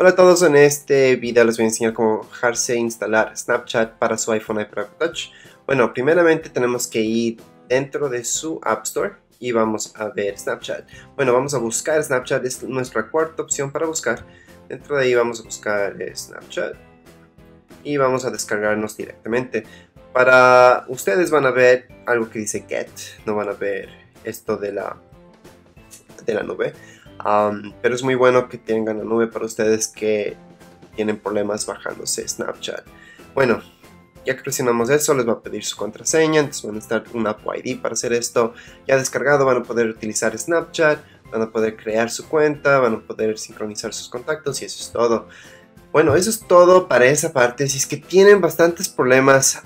Hola a todos, en este video les voy a enseñar cómo bajarse e instalar Snapchat para su iPhone iPad Touch. Bueno, primeramente tenemos que ir dentro de su App Store y vamos a ver Snapchat. Bueno, vamos a buscar Snapchat, es nuestra cuarta opción para buscar. Dentro de ahí vamos a buscar Snapchat y vamos a descargarnos directamente. Para ustedes van a ver algo que dice Get, no van a ver esto de la, de la nube pero es muy bueno que tengan la nube para ustedes que tienen problemas bajándose Snapchat. Bueno, ya que eso, les va a pedir su contraseña, entonces van a estar un App ID para hacer esto. Ya descargado van a poder utilizar Snapchat, van a poder crear su cuenta, van a poder sincronizar sus contactos y eso es todo. Bueno, eso es todo para esa parte. Si es que tienen bastantes problemas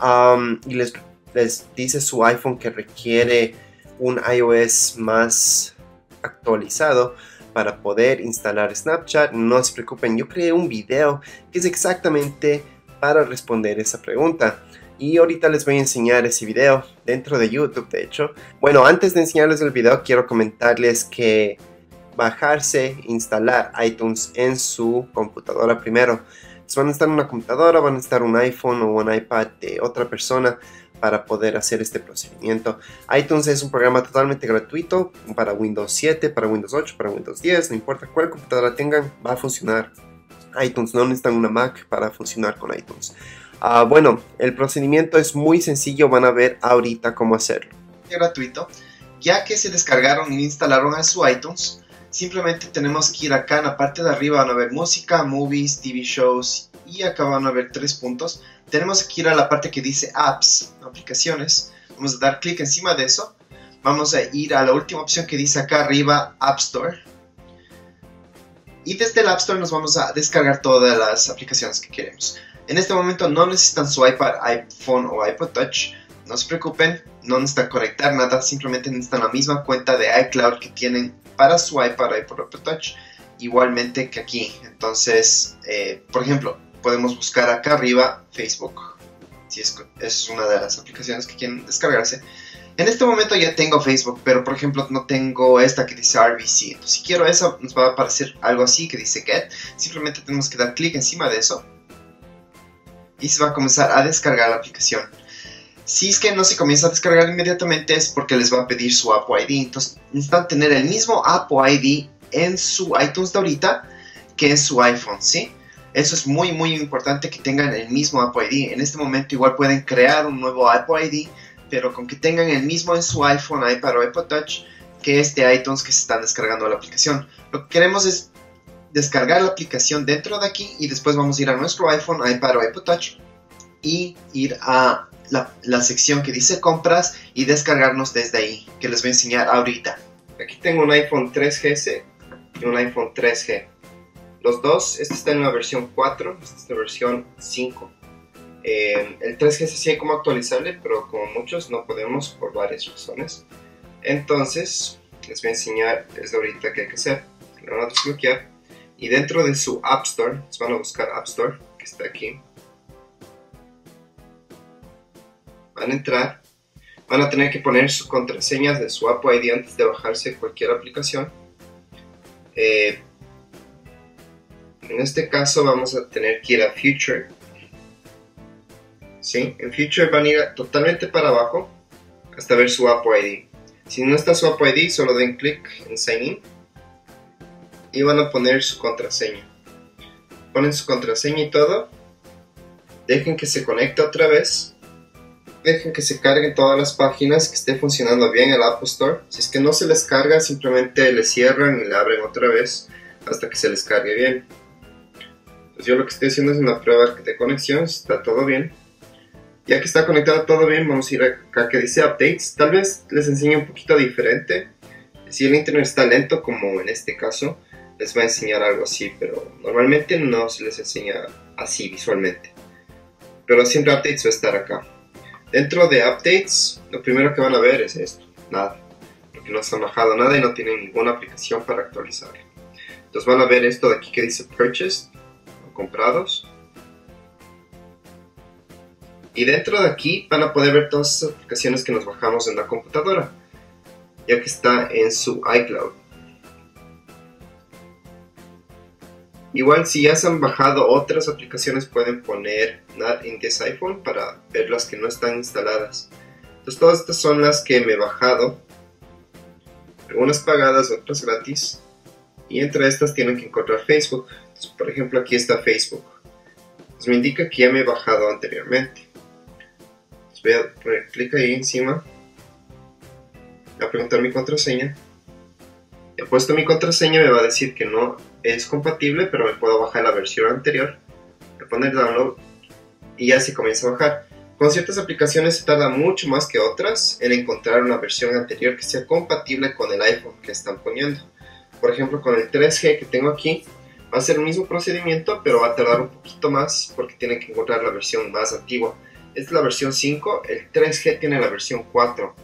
y les dice su iPhone que requiere un iOS más actualizado, para poder instalar Snapchat. No se preocupen, yo creé un video que es exactamente para responder esa pregunta. Y ahorita les voy a enseñar ese video dentro de YouTube, de hecho. Bueno, antes de enseñarles el video, quiero comentarles que bajarse, instalar iTunes en su computadora primero. van a estar en una computadora, van a estar un iPhone o un iPad de otra persona para poder hacer este procedimiento. iTunes es un programa totalmente gratuito para Windows 7, para Windows 8, para Windows 10, no importa cuál computadora tengan, va a funcionar. iTunes no necesitan una Mac para funcionar con iTunes. Ah, bueno, el procedimiento es muy sencillo, van a ver ahorita cómo hacerlo. Gratuito, ya que se descargaron e instalaron a su iTunes, simplemente tenemos que ir acá en la parte de arriba, van a ver música, movies, TV shows y acá van a ver tres puntos. Tenemos que ir a la parte que dice apps, aplicaciones. Vamos a dar clic encima de eso. Vamos a ir a la última opción que dice acá arriba App Store. Y desde el App Store nos vamos a descargar todas las aplicaciones que queremos. En este momento no necesitan su iPad, iPhone o iPod Touch. No se preocupen, no necesitan conectar nada, simplemente necesitan la misma cuenta de iCloud que tienen para su iPad, iPod iPod Touch, igualmente que aquí. Entonces, eh, por ejemplo, podemos buscar acá arriba Facebook. Si es, es una de las aplicaciones que quieren descargarse. En este momento ya tengo Facebook, pero por ejemplo no tengo esta que dice RBC. Entonces, si quiero eso, nos va a aparecer algo así que dice Get. Simplemente tenemos que dar clic encima de eso. Y se va a comenzar a descargar la aplicación. Si es que no se comienza a descargar inmediatamente es porque les va a pedir su Apple ID. Entonces necesitan tener el mismo Apple ID en su iTunes de ahorita que en su iPhone, ¿sí? Eso es muy muy importante que tengan el mismo Apple ID. En este momento igual pueden crear un nuevo Apple ID, pero con que tengan el mismo en su iPhone, iPad o iPod Touch que este iTunes que se están descargando la aplicación. Lo que queremos es descargar la aplicación dentro de aquí y después vamos a ir a nuestro iPhone, iPad o iPod Touch y ir a la, sección que dice compras y descargarnos desde ahí, que les voy a enseñar ahorita. Aquí tengo un iPhone 3GS y un iPhone 3G. Los dos, este está en la versión 4, esta es la versión 5. Eh, el 3G sí hay como actualizable, pero como muchos no podemos por varias razones. Entonces, les voy a enseñar desde ahorita qué hay que hacer. Lo van a desbloquear y dentro de su App Store, les van a buscar App Store, que está aquí. Van a entrar, van a tener que poner sus contraseñas de su Apple ID antes de bajarse cualquier aplicación. Eh, en este caso vamos a tener que ir a Future. ¿Sí? En Future van a ir totalmente para abajo hasta ver su Apple ID. Si no está su Apple ID, solo den clic en Sign In y van a poner su contraseña. Ponen su contraseña y todo. Dejen que se conecte otra vez. Dejen que se carguen todas las páginas, que esté funcionando bien el Apple Store. Si es que no se les carga, simplemente le cierran y le abren otra vez hasta que se les cargue bien. Pues yo lo que estoy haciendo es una prueba de conexión, está todo bien. Ya que está conectado todo bien, vamos a ir acá que dice updates. Tal vez les enseñe un poquito diferente. Si el internet está lento, como en este caso, les va a enseñar algo así, pero normalmente no se les enseña así visualmente. Pero siempre updates va a estar acá. Dentro de updates, lo primero que van a ver es esto, nada. Porque no se han bajado nada y no tienen ninguna aplicación para actualizar. Entonces van a ver esto de aquí que dice purchase comprados. Y dentro de aquí van a poder ver todas las aplicaciones que nos bajamos en la computadora, ya que está en su iCloud. Igual si ya se han bajado otras aplicaciones pueden poner Not in this iPhone para ver las que no están instaladas. Entonces todas estas son las que me he bajado. Algunas pagadas, otras gratis. Y entre estas tienen que encontrar Facebook. por ejemplo aquí está Facebook. Entonces me indica que ya me he bajado anteriormente. voy a poner clic ahí encima. Voy a preguntar mi contraseña. He puesto mi contraseña, me va a decir que no es compatible, pero me puedo bajar la versión anterior, a poner download y ya se comienza a bajar. Con ciertas aplicaciones se tarda mucho más que otras en encontrar una versión anterior que sea compatible con el iPhone que están poniendo. Por ejemplo, con el 3G que tengo aquí, va a ser el mismo procedimiento, pero va a tardar un poquito más porque tienen que encontrar la versión más antigua. Esta es la versión 5, el 3G tiene la versión 4.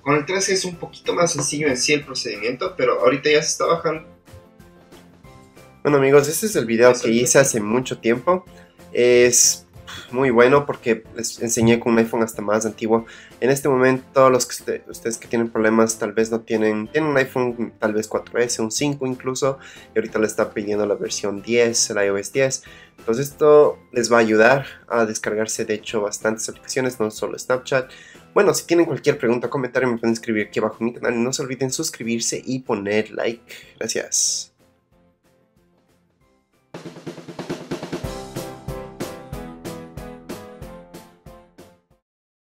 Con el 3G es un poquito más sencillo en sí el procedimiento, pero ahorita ya se está bajando bueno amigos, este es el video que hice hace mucho tiempo. Es muy bueno porque les enseñé con un iPhone hasta más antiguo. En este momento los que ustedes que tienen problemas tal vez no tienen, tienen un iPhone tal vez 4S, un 5 incluso, y ahorita le está pidiendo la versión 10, el iOS 10. Entonces esto les va a ayudar a descargarse de hecho bastantes aplicaciones, no solo Snapchat. Bueno, si tienen cualquier pregunta o comentario me pueden escribir aquí abajo en mi canal. No se olviden suscribirse y poner like. Gracias. Thank you.